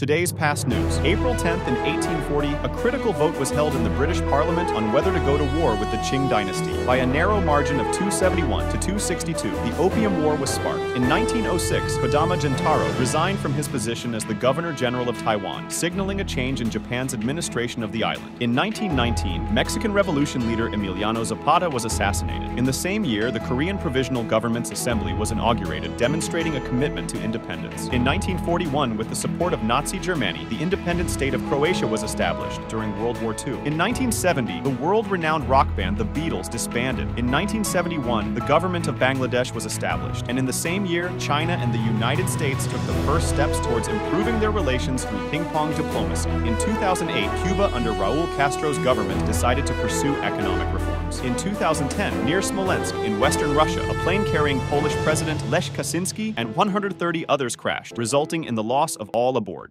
Today's past news. April 10th in 1840, a critical vote was held in the British Parliament on whether to go to war with the Qing dynasty. By a narrow margin of 271 to 262, the Opium War was sparked. In 1906, Kodama Gentaro resigned from his position as the Governor General of Taiwan, signaling a change in Japan's administration of the island. In 1919, Mexican Revolution leader Emiliano Zapata was assassinated. In the same year, the Korean Provisional Government's Assembly was inaugurated, demonstrating a commitment to independence. In 1941, with the support of Nazi Germany, the independent state of Croatia was established during World War II. In 1970, the world-renowned rock band The Beatles disbanded. In 1971, the government of Bangladesh was established, and in the same year, China and the United States took the first steps towards improving their relations through ping-pong diplomacy. In 2008, Cuba under Raul Castro's government decided to pursue economic reforms. In 2010, near Smolensk in western Russia, a plane carrying Polish President Lech Kaczynski and 130 others crashed, resulting in the loss of all aboard.